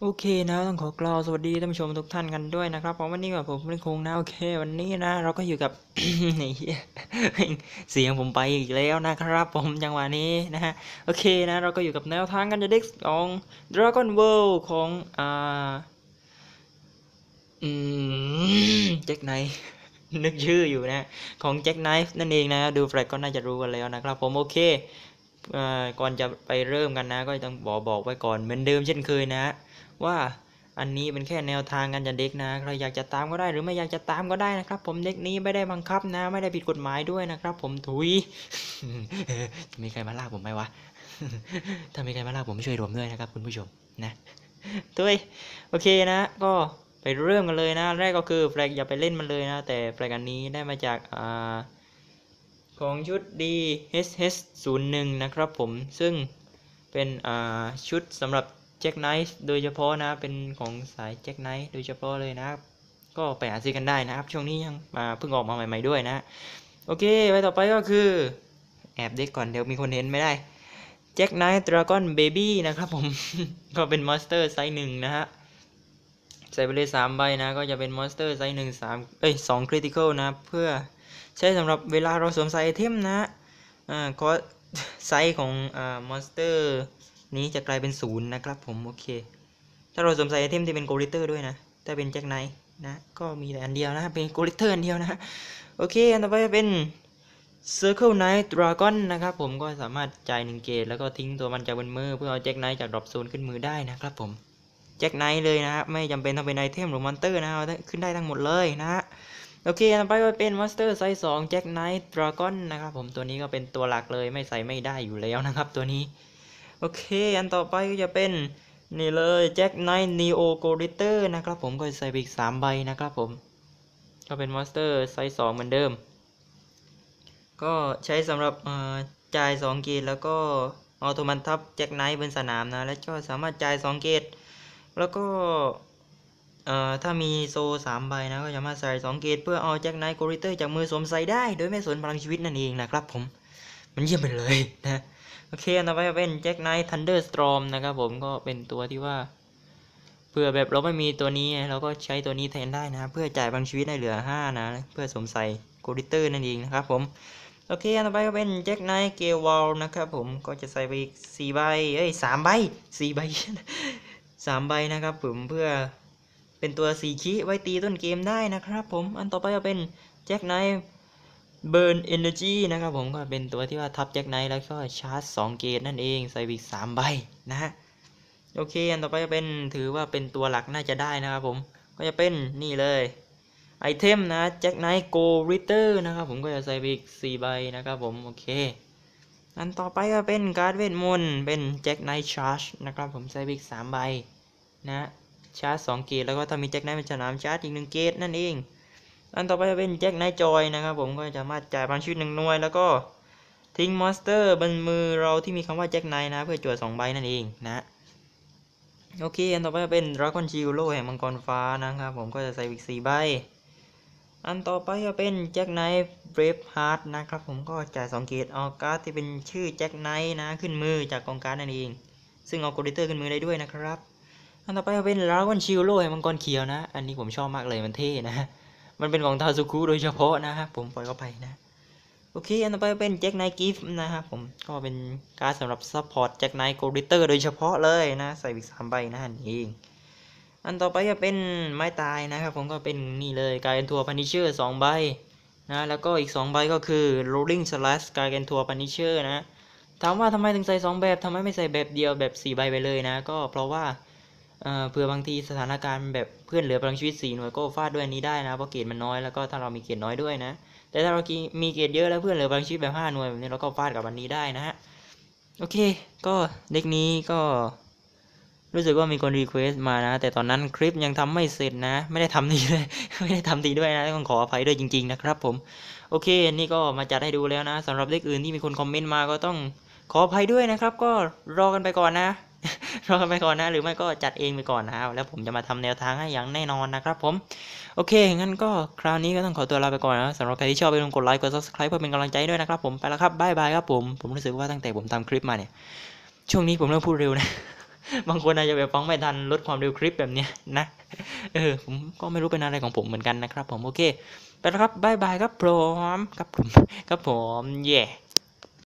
โอเคนะต้องขอกล่าวสวัสดีท่านผู้ชมทุกท่านกันด้วยนะครับผมวันนี้กับผมเล่นคงนะโอเค วันนี้นะ เราก็อยู่กับ เสียงผมไปอีกแล้วนะครับผมจังหวะนี้นะฮะโอเคนะเราก็อยู่กับแนวทางกันจะเด็กของ Dragon World ของอ่าอืมแจ็คไนนึกชื่ออยู่นะ ของแจ็คไนฟ์นั่นเองนะ ดูแฟลกก็น่าจะรู้กันแล้วนะครับผมโอเค ก่อนจะไปเริ่มกันนะ ก็ต้องบอกบอกไว้ก่อนเหมือนเดิมเช่นเคยนะ ว่าอันนี้เป็นแค่แนวทางกันจะเด็กนะใครอยากจะตามก็ได้หรือไม่อยากจะตามก็ได้นะครับ ผมเด็กนี้ไม่ได้บังคับนะ ไม่ได้ผิดกฎหมายด้วยนะครับ ผมถุยมีใครมาลากผมไหมวะถ้ามีใครมาลากผมช่วยรวมด้วยนะครับ คุณผู้ชมนะถุยโอเคนะ ก็ไปเริ่มกันเลยนะ แรกก็คือแฟลกอย่าไปเล่นมันเลยนะ แต่แฟลกอันนี้ได้มาจากอ่า ของชุด DHH 0 1 นะครับผมซึ่งเป็นชุดสำหรับ Jackknife โดยเฉพาะนะเป็นของสาย Jackknife โดยเฉพาะเลยนะครับ ก็ไปหาซื้อกันได้นะครับ ช่วงนี้ยังเพิ่งออกมาใหม่ ๆด้วยนะ โอเคไปต่อไปก็คือแอบเด็คก่อนเดี๋ยวมีคนเห็นไม่ได้ Jackknife Dragon Baby นะครับผม ก็เป็น monster ไซส์หนึ่งนะฮะ ใส่ไปเลยสามใบนะ ก็จะเป็น monster ไซส์หนึ่งสามเอ้ยสอง critical นะ เพื่อ ใช้สำหรับเวลาเราสวมใส่ item นะอ่าก็ไซส์ของอ่า monster นี้จะกลายเป็นศูนย์นะครับผมโอเค ถ้าเราสวมใส่ item ที่เป็น Gold Ritter ด้วยนะถ้าเป็น Jackknife นะก็มีแต่อันเดียวนะเป็น Gold Ritter อันเดียวนะโอเคอันต่อไปจะเป็น Circle Knight Dragon นะครับผมก็สามารถจ่ายหนึ่ง gauge แล้วก็ทิ้งตัวมันจากบนมือ เพื่อเอา Jackknife จาก drop zone ขึ้นมือได้นะครับผม Jackknife เลยนะฮะไม่จำเป็นต้องเป็น item หรือ monster นะเอาขึ้นได้ทั้งหมดเลยนะฮะ โอเคอันต่อไปก็เป็นมอสเตอร์ไซส์2 Jack Knight Dragon นนะครับผมตัวนี้ก็เป็นตัวหลักเลยไม่ใส่ไม่ได้อยู่แล้วนะครับตัวนี้ โอเค อันต่อไปก็จะเป็นนี่เลย Jackknife Neo Gold Ritter นะครับผมก็ใส่ไปอีกสามใบนะครับผม ก็เป็น monster ไซส์สองเหมือนเดิม ก็ใช้สำหรับจ่ายสอง gauge แล้วก็เอาตัวมันทับ Jackknife บนสนามนะ แล้วก็สามารถจ่ายสอง gaugeแล้วก็ ถ้ามี soul สามใบนะก็สามารถใส่สอง gauge เพื่อเอา Jackknife Gold Ritter จากมือสวมใส่ได้ โดยไม่สนพลังชีวิตนั่นเองนะครับผม มันเยี่ยมไปเลยนะโอเคอันต่อไปก็เป็น Jackknife Thunder Storm นะครับผมก็เป็นตัวที่ว่าเผื่อแบบเราไม่มีตัวนี้เราก็ใช้ตัวนี้แทนได้นะ เพื่อจ่ายพลังชีวิตให้เหลือ 5 นะ เพื่อสวมใส่ Gold Ritter นั่นเองนะครับผมโอเคอันต่อไปก็เป็น Jackknife เกลวอลนะครับผมก็จะใส่ไปอีก4ใบเอ้ยสามใบสี่ใบสามใบนะครับผมเพื่อ เป็นตัวสีคีไว้ตีต้นเกมได้นะครับผมอันต่อไปก็เป็นแจ็คไนท์ Burn Energy นะครับผมก็เป็นตัวที่ว่าทับ Jackknife แล้วก็ชาร์จ 2 gauge นั่นเองใส่อีก3ใบนะฮะโอเคอันต่อไปจะเป็นถือว่าเป็นตัวหลักน่าจะได้นะครับผมก็จะเป็นนี่เลย item นะ Jackknife Gold Ritter นะครับผมก็จะใส่ไปอีก4ใบนะครับผมโอเคอันต่อไปก็เป็นการ์ดเวทมนต์เป็น Jackknife Charge นะครับผมใส่ไปอีก3ใบนะ ชาร์จ2 gauge แล้วก็ถ้ามี Jackknife เป็นสนามชาร์จอีก1 gauge นั่นเอง อันต่อไปจะเป็น Jackknife จอยนะครับผมก็จะสามารถจ่ายพลังชีวิตหนึ่งหน่วย แล้วก็ทิ้ง monster บนมือเราที่มีคำว่า Jackknife นะเพื่อจั่วสองใบนั่นเองนะโอเค อันต่อไปจะเป็น Dragon Shield โล่แห่งมังกรฟ้านะครับผมก็จะใส่อีกสี่ใบ อันต่อไปจะเป็น Jackknife Brave Heart นะครับผมก็จ่ายสอง gauge เอาการ์ดที่เป็นชื่อ Jackknife นะขึ้นมือจากกองการ์ดนั่นเอง ซึ่งเอา Gold Ritter ขึ้นมือได้ด้วยนะครับ อันต่อไปเป็น Dragon Shield โล่มังกรเขียวนะ อันนี้ผมชอบมากเลยมันเท่นะ มันเป็นของทาซุคุโดยเฉพาะนะครับผมปล่อยเข้าไปนะ โอเค อันต่อไปเป็น Jackknife Gift นะครับผมก็เป็นการ์ดสำหรับ support Jackknife Gold Ritter โดยเฉพาะเลยนะ ใส่อีกสามใบนะนั่นเองอันต่อไปจะเป็นไม้ตายนะครับผมก็เป็นนี่เลย Gargantua Punisher สองใบนะแล้วก็อีกสองใบก็คือ rolling slash การเป็นทัวร์พันิเชอร์นะ ถามว่าทำไมถึงใส่สองแบบทำไมไม่ใส่แบบเดียวแบบสี่ใบไปเลยนะ ก็เพราะว่า เผื่อบางทีสถานการณ์แบบเพื่อนเหลือพลังชีวิตสี่หน่วยก็ฟาดด้วยอันนี้ได้นะเพราะเกรดมันน้อยแล้วก็ถ้าเรามีเกรดน้อยด้วยนะ แต่ถ้าเรามีเกรดเยอะแล้วเพื่อนเหลือพลังชีวิตแบบห้าหน่วยแบบนี้เราก็ฟาดกับอันนี้ได้นะฮะโอเค ก็เด็คนี้ก็ รู้สึกว่ามีคน request มานะ แต่ตอนนั้นคลิปยังทำไม่เสร็จนะ ไม่ได้ทำดีเลยไม่ได้ทำดีด้วยนะต้องขออภัยด้วยจริง ๆ นะครับผมโอเค นี่ก็มาจัดให้ดูแล้วนะสำหรับเด็คอื่นที่มีคน comment มาก็ต้องขออภัยด้วยนะครับ ก็รอกันไปก่อนนะ รอกันไปก่อนนะ หรือไม่ก็จัดเองไปก่อนนะครับแล้วผมจะมาทำแนวทางให้อย่างแน่นอนนะครับผมโอเคงั้นก็คราวนี้ก็ต้องขอตัวลาไปก่อนนะสำหรับใครที่ชอบไปลงกดไลค์กด subscribe เพื่อเป็นกำลังใจด้วยนะครับผมไปแล้วครับ bye bye ครับผมผมรู้สึกว่าตั้งแต่ผมทำคลิปมาเนี่ย ช่วงนี้ผมเริ่มพูดเร็วนะบางคนอาจจะแบบฟังไม่ทันลดความเร็วคลิปแบบเนี้ยนะเออผมก็ไม่รู้เป็นอะไรของผมเหมือนกันนะครับผมโอเคไปแล้วครับบายบายครับผมครับผมครับผมเย่